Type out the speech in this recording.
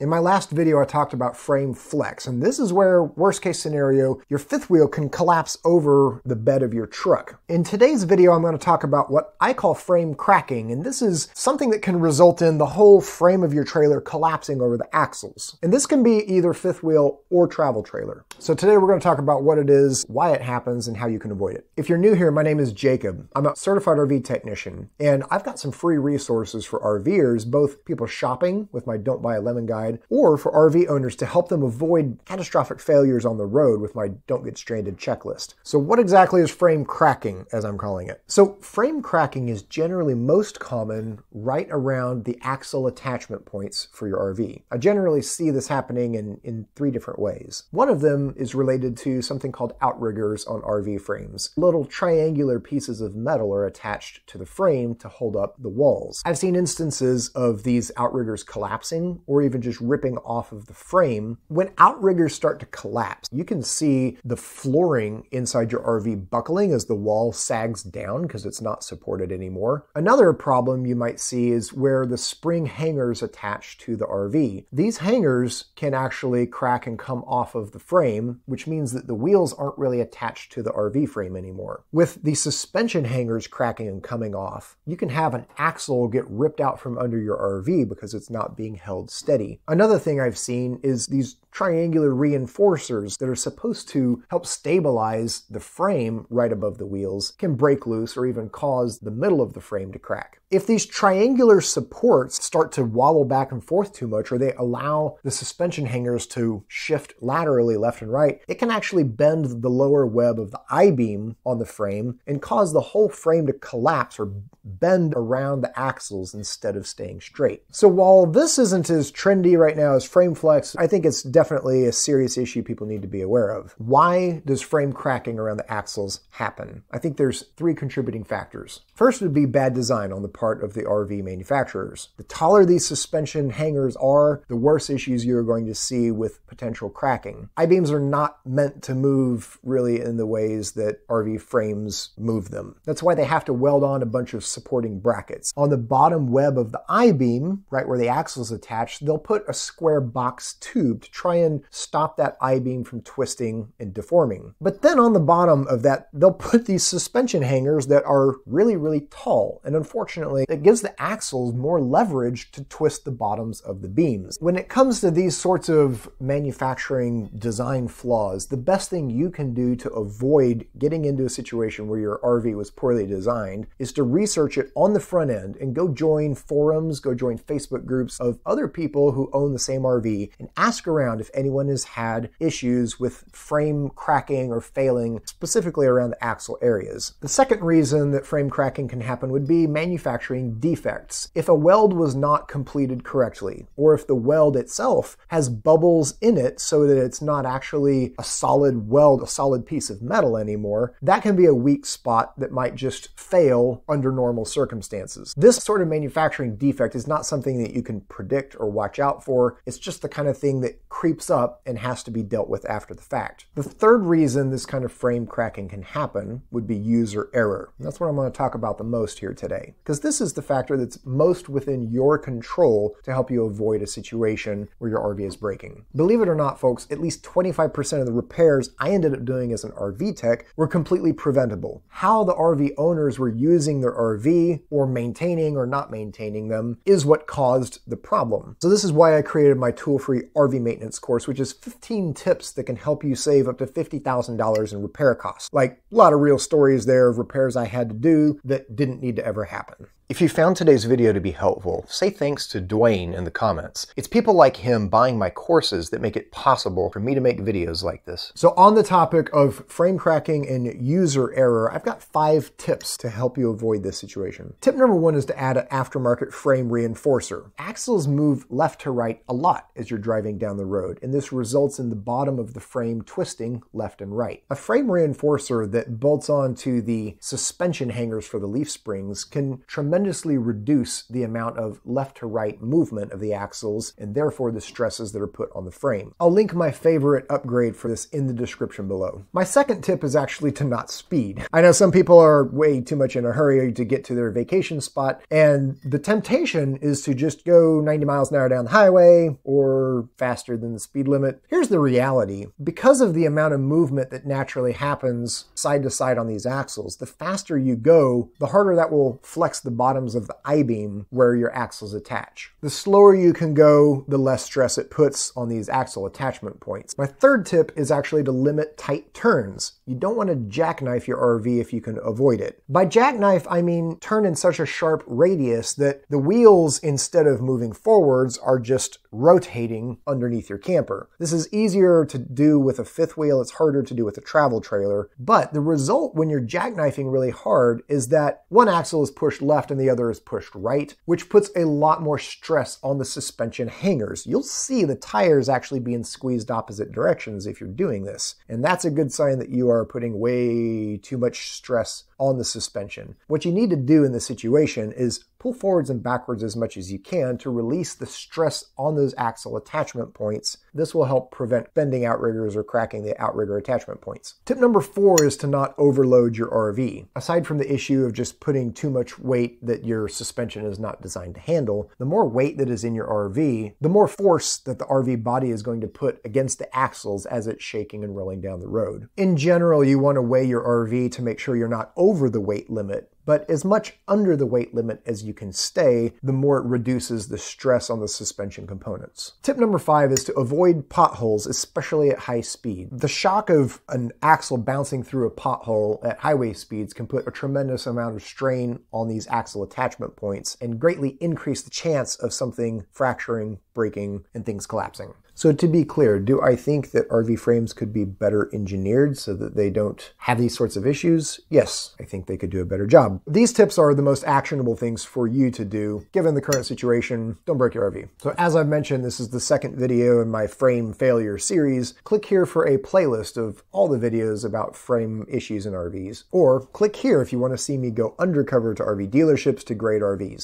In my last video, I talked about frame flex, and this is where, worst case scenario, your fifth wheel can collapse over the bed of your truck. In today's video, I'm going to talk about what I call frame cracking, and this is something that can result in the whole frame of your trailer collapsing over the axles. And this can be either fifth wheel or travel trailer. So today we're going to talk about what it is, why it happens, and how you can avoid it. If you're new here, my name is Jacob. I'm a certified RV technician, and I've got some free resources for RVers, both people shopping with my Don't Buy a Lemon guide or for RV owners to help them avoid catastrophic failures on the road with my Don't Get Stranded checklist. So, what exactly is frame cracking, as I'm calling it? So, frame cracking is generally most common right around the axle attachment points for your RV. I generally see this happening in, in three different ways. One of them is related to something called outriggers on RV frames. Little triangular pieces of metal are attached to the frame to hold up the walls. I've seen instances of these outriggers collapsing or even just ripping off of the frame. When outriggers start to collapse, you can see the flooring inside your RV buckling as the wall sags down because it's not supported anymore. Another problem you might see is where the spring hangers attach to the RV. These hangers can actually crack and come off of the frame, which means that the wheels aren't really attached to the RV frame anymore. With the suspension hangers cracking and coming off, you can have an axle get ripped out from under your RV because it's not being held steady. Another thing I've seen is these triangular reinforcers that are supposed to help stabilize the frame right above the wheels can break loose or even cause the middle of the frame to crack. If these triangular supports start to wobble back and forth too much or they allow the suspension hangers to shift laterally left and right, it can actually bend the lower web of the I-beam on the frame and cause the whole frame to collapse or bend around the axles instead of staying straight. So while this isn't as trendy right now as frame flex, I think it's definitely definitely a serious issue people need to be aware of. Why does frame cracking around the axles happen? I think there's three contributing factors. First would be bad design on the part of the RV manufacturers. The taller these suspension hangers are, the worse issues you're going to see with potential cracking. I-beams are not meant to move really in the ways that RV frames move them. That's why they have to weld on a bunch of supporting brackets. On the bottom web of the I-beam, right where the axle is attached, they'll put a square box tube to try try and stop that I-beam from twisting and deforming. But then on the bottom of that, they'll put these suspension hangers that are really, really tall. And unfortunately, it gives the axles more leverage to twist the bottoms of the beams. When it comes to these sorts of manufacturing design flaws, the best thing you can do to avoid getting into a situation where your RV was poorly designed is to research it on the front end and go join forums, go join Facebook groups of other people who own the same RV and ask around if anyone has had issues with frame cracking or failing, specifically around the axle areas. The second reason that frame cracking can happen would be manufacturing defects. If a weld was not completed correctly, or if the weld itself has bubbles in it so that it's not actually a solid weld, a solid piece of metal anymore, that can be a weak spot that might just fail under normal circumstances. This sort of manufacturing defect is not something that you can predict or watch out for. It's just the kind of thing that creeps creeps up and has to be dealt with after the fact. The third reason this kind of frame cracking can happen would be user error. And that's what I'm going to talk about the most here today, because this is the factor that's most within your control to help you avoid a situation where your RV is breaking. Believe it or not, folks, at least 25% of the repairs I ended up doing as an RV tech were completely preventable. How the RV owners were using their RV or maintaining or not maintaining them is what caused the problem. So this is why I created my tool-free RV maintenance course, which is 15 tips that can help you save up to $50,000 in repair costs. Like a lot of real stories there of repairs I had to do that didn't need to ever happen. If you found today's video to be helpful, say thanks to Dwayne in the comments. It's people like him buying my courses that make it possible for me to make videos like this. So on the topic of frame cracking and user error, I've got five tips to help you avoid this situation. Tip number one is to add an aftermarket frame reinforcer. Axles move left to right a lot as you're driving down the road, and this results in the bottom of the frame twisting left and right. A frame reinforcer that bolts onto the suspension hangers for the leaf springs can tremendously tremendously reduce the amount of left to right movement of the axles and therefore the stresses that are put on the frame. I'll link my favorite upgrade for this in the description below. My second tip is actually to not speed. I know some people are way too much in a hurry to get to their vacation spot, and the temptation is to just go 90 miles an hour down the highway or faster than the speed limit. Here's the reality. Because of the amount of movement that naturally happens side to side on these axles, the faster you go, the harder that will flex the bottoms of the I-beam where your axles attach. The slower you can go, the less stress it puts on these axle attachment points. My third tip is actually to limit tight turns. You don't want to jackknife your RV if you can avoid it. By jackknife, I mean turn in such a sharp radius that the wheels, instead of moving forwards, are just rotating underneath your camper. This is easier to do with a fifth wheel, it's harder to do with a travel trailer, but the result when you're jackknifing really hard is that one axle is pushed left and the other is pushed right, which puts a lot more stress on the suspension hangers. You'll see the tires actually being squeezed opposite directions if you're doing this, and that's a good sign that you are putting way too much stress on the suspension. What you need to do in this situation is pull forwards and backwards as much as you can to release the stress on those axle attachment points. This will help prevent bending outriggers or cracking the outrigger attachment points. Tip number four is to not overload your RV. Aside from the issue of just putting too much weight that your suspension is not designed to handle, the more weight that is in your RV, the more force that the RV body is going to put against the axles as it's shaking and rolling down the road. In general, you want to weigh your RV to make sure you're not over the weight limit but as much under the weight limit as you can stay, the more it reduces the stress on the suspension components. Tip number five is to avoid potholes, especially at high speed. The shock of an axle bouncing through a pothole at highway speeds can put a tremendous amount of strain on these axle attachment points and greatly increase the chance of something fracturing, breaking, and things collapsing. So to be clear, do I think that RV frames could be better engineered so that they don't have these sorts of issues? Yes, I think they could do a better job. These tips are the most actionable things for you to do given the current situation. Don't break your RV. So as I've mentioned, this is the second video in my frame failure series. Click here for a playlist of all the videos about frame issues in RVs, or click here if you want to see me go undercover to RV dealerships to grade RVs.